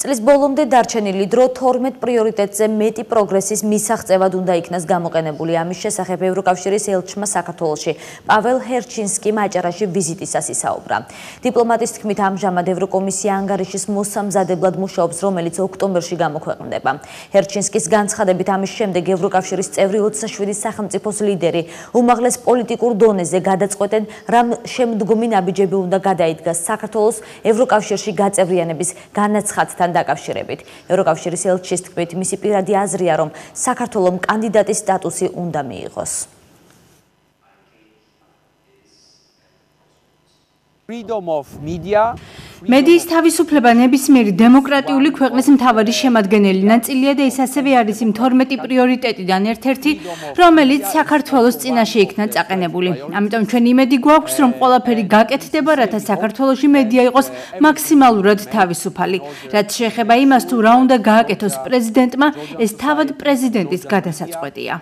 წლის ბოლომდე დარჩენილი დრო 12 პრიორიტეტზე მეტი პროგრესის მისაღწევად უნდა იქნას გამოყენებული. ამის შესახებ ევროკავშირის ელჩმა საქართველოში პაველ ჰერჩინსკიმ აჭარაში ვიზიტისას ისაუბრა. დიპლომატის თქმით, ამჟამად ევროკომისია ანგარიშის მოსამზადებლად მუშაობს, რომელიც ოქტომბერში გამოქვეყნდება. ჰერჩინსკის განცხადებით ამის შემდეგ ევროკავშირის წევრი 27 სახელმწიფოს ლიდერი უმაღლეს პოლიტიკურ დონეზე გადაწყვეტენ, რამ შემდგომი ნაბიჯები უნდა გადაიდგას საქართველოს ევროკავშირში გაწევრიანების განაცხადთან ამასთან დაკავშირებით. ევროკავშირის ელჩის თქმით, მისი პირადი აზრია, რომ საქართველოს კანდიდატის სტატუსი უნდა მიიღოს. freedom of media მედიის თავისუფლება ნებისმიერი დემოკრატიული ქვეყნის მთავარი შემადგენელი ნაწილია და ეს ასევე არის იმ 12 პრიორიტეტიდან ერთ-ერთი, რომელიც საქართველოს წინაშე იქნა წაყენებული. ამიტომ ჩვენ იმედი გვაქვს, რომ ყველაფერი გაკეთდება, რათა საქართველოსი მედია იყოს მაქსიმალურად თავისუფალი. რაც შეეხება იმას, თუ რა უნდა გააკეთოს პრეზიდენტმა, ეს თავად პრეზიდენტის გადასაწყვეტია.